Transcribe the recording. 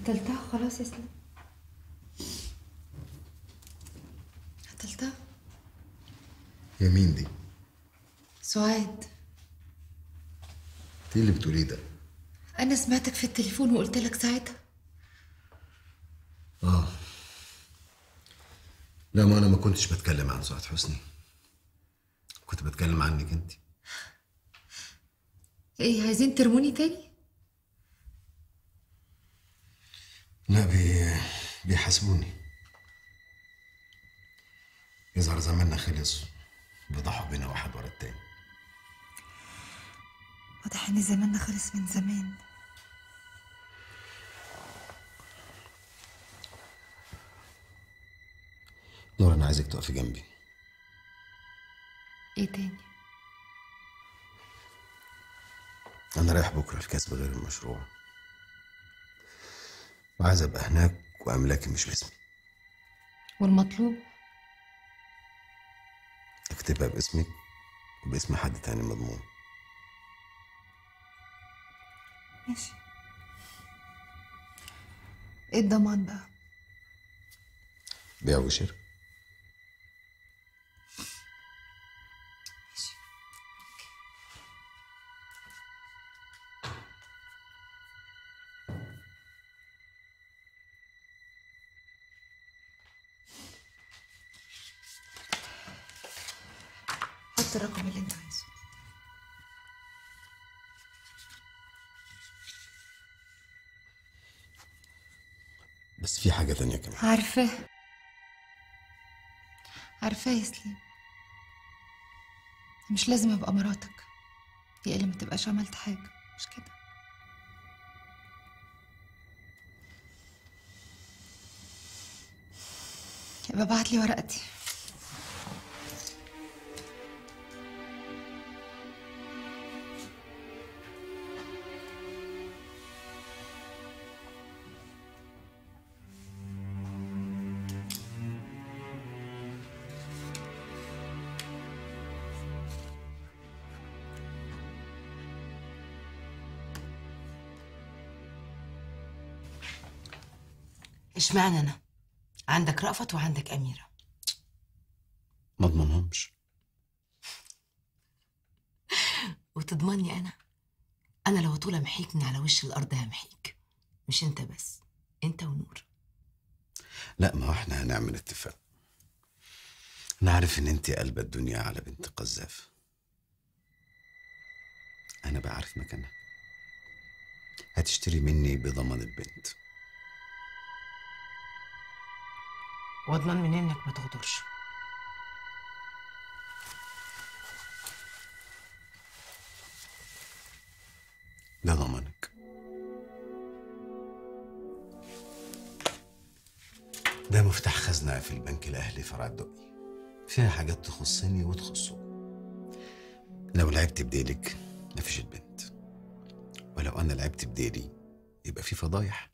قتلتها خلاص يا سلام قتلتها؟ هي مين دي؟ سعاد. إيه اللي بتقوليه ده؟ أنا سمعتك في التليفون وقلت لك ساعتها. آه. لا ما أنا ما كنتش بتكلم عن سعاد حسني. كنت بتكلم عنك أنت. إيه عايزين ترموني تاني؟ لا بي... بيحاسبوني. يظهر زماننا خلص بيضحوا بينا واحد ورا التاني. واضح إن زماننا خلص من زمان. نور أنا عايزك تقفي جنبي. إيه تاني؟ أنا رايح بكرة في كسب غير المشروع. وعايز أبقى هناك واملاكي مش باسمي. والمطلوب؟ اكتبها باسمك وباسم حد تاني مضمون. ماشي. إيه الضمان بقى؟ بيع وشراء. حط الرقم اللي انت عايزه. بس في حاجة تانية كمان. عارفاه عارفاه يا سليم. مش لازم أبقى مراتك. يا اللي ما تبقاش عملت حاجة. مش كده؟ يبقى ابعت لي ورقتي. اشمعنى أنا؟ عندك رأفت وعندك أميرة. ما اضمنهمش. وتضمني أنا؟ أنا لو طول أمحيك من على وش الأرض همحيك. مش أنت بس أنت ونور. لا ما إحنا هنعمل اتفاق. أنا عارف إن انت قلب الدنيا على بنت قذاف. أنا بقى عارف مكانها. هتشتري مني بضمان البنت. واضمن من إنك ما تغدرش. ده ضمانك. ده مفتاح خزنة في البنك الأهلي فرع الدقي فيها حاجات تخصني وتخصه. لو لعبت بديلك مفيش البنت. ولو أنا لعبت بديلي يبقى في فضايح.